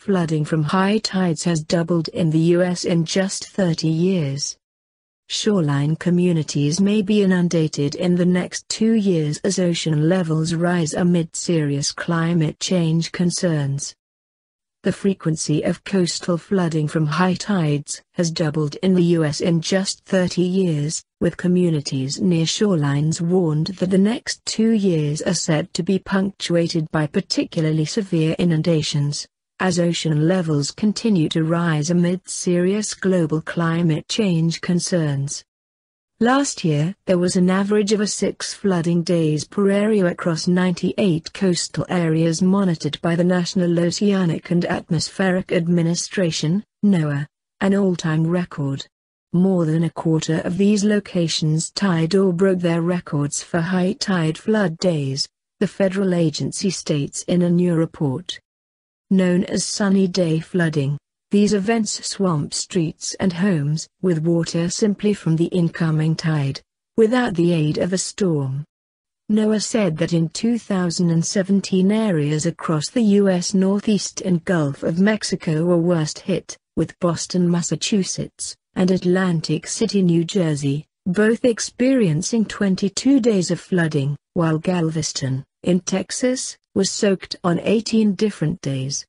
flooding from high tides has doubled in the U.S. in just 30 years. Shoreline communities may be inundated in the next two years as ocean levels rise amid serious climate change concerns. The frequency of coastal flooding from high tides has doubled in the U.S. in just 30 years, with communities near shorelines warned that the next two years are said to be punctuated by particularly severe inundations, as ocean levels continue to rise amid serious global climate change concerns. Last year, there was an average of a six flooding days per area across 98 coastal areas monitored by the National Oceanic and Atmospheric Administration, NOAA, an all-time record. More than a quarter of these locations tied or broke their records for high tide flood days, the federal agency states in a new report. Known as sunny day flooding, these events swamp streets and homes with water simply from the incoming tide, without the aid of a storm. NOAA said that in 2017 areas across the U.S. Northeast and Gulf of Mexico were worst hit, with Boston, Massachusetts, and Atlantic City, New Jersey, both experiencing 22 days of flooding, while Galveston, in Texas, was soaked on 18 different days.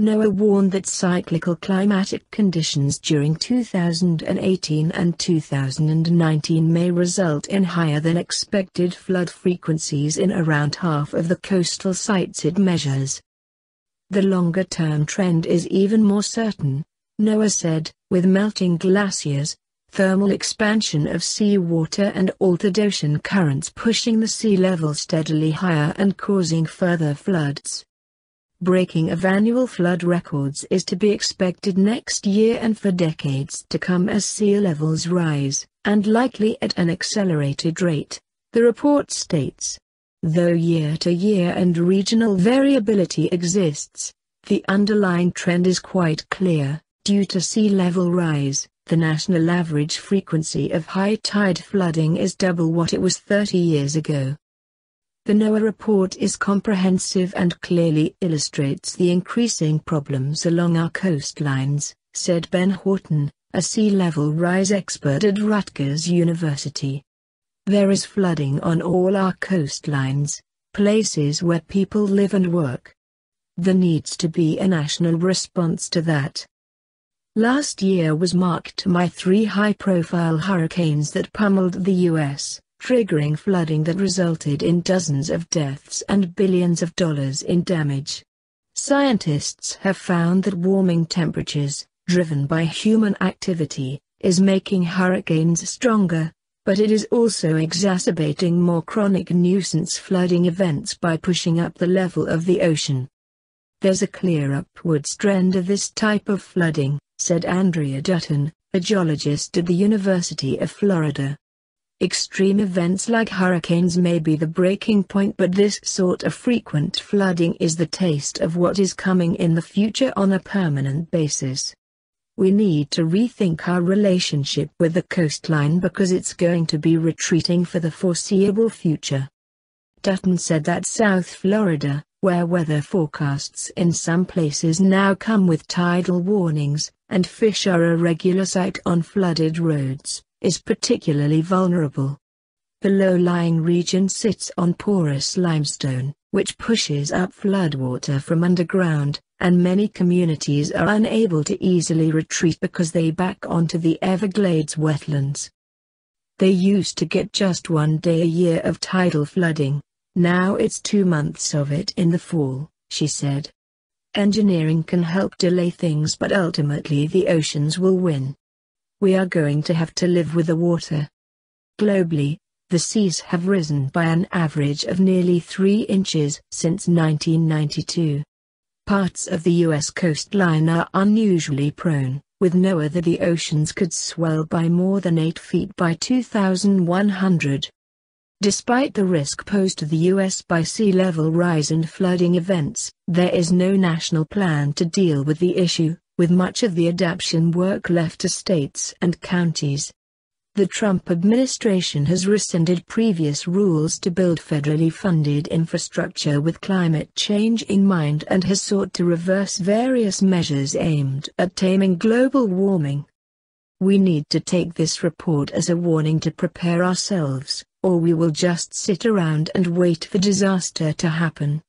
NOAA warned that cyclical climatic conditions during 2018 and 2019 may result in higher than expected flood frequencies in around half of the coastal sites it measures. The longer-term trend is even more certain, NOAA said, with melting glaciers, thermal expansion of seawater and altered ocean currents pushing the sea level steadily higher and causing further floods breaking of annual flood records is to be expected next year and for decades to come as sea levels rise, and likely at an accelerated rate, the report states. Though year-to-year -year and regional variability exists, the underlying trend is quite clear, due to sea level rise. The national average frequency of high tide flooding is double what it was 30 years ago. The NOAA report is comprehensive and clearly illustrates the increasing problems along our coastlines, said Ben Horton, a sea level rise expert at Rutgers University. There is flooding on all our coastlines, places where people live and work. There needs to be a national response to that. Last year was marked by three high-profile hurricanes that pummeled the U.S triggering flooding that resulted in dozens of deaths and billions of dollars in damage. Scientists have found that warming temperatures, driven by human activity, is making hurricanes stronger, but it is also exacerbating more chronic nuisance flooding events by pushing up the level of the ocean. There's a clear upwards trend of this type of flooding, said Andrea Dutton, a geologist at the University of Florida. Extreme events like hurricanes may be the breaking point but this sort of frequent flooding is the taste of what is coming in the future on a permanent basis. We need to rethink our relationship with the coastline because it's going to be retreating for the foreseeable future. Dutton said that South Florida, where weather forecasts in some places now come with tidal warnings, and fish are a regular sight on flooded roads, is particularly vulnerable. The low-lying region sits on porous limestone, which pushes up floodwater from underground, and many communities are unable to easily retreat because they back onto the Everglades wetlands. They used to get just one day a year of tidal flooding, now it's two months of it in the fall, she said. Engineering can help delay things but ultimately the oceans will win we are going to have to live with the water. Globally, the seas have risen by an average of nearly 3 inches since 1992. Parts of the U.S. coastline are unusually prone, with NOAA that the oceans could swell by more than 8 feet by 2100. Despite the risk posed to the U.S. by sea level rise and flooding events, there is no national plan to deal with the issue with much of the adaptation work left to states and counties. The Trump administration has rescinded previous rules to build federally funded infrastructure with climate change in mind and has sought to reverse various measures aimed at taming global warming. We need to take this report as a warning to prepare ourselves, or we will just sit around and wait for disaster to happen.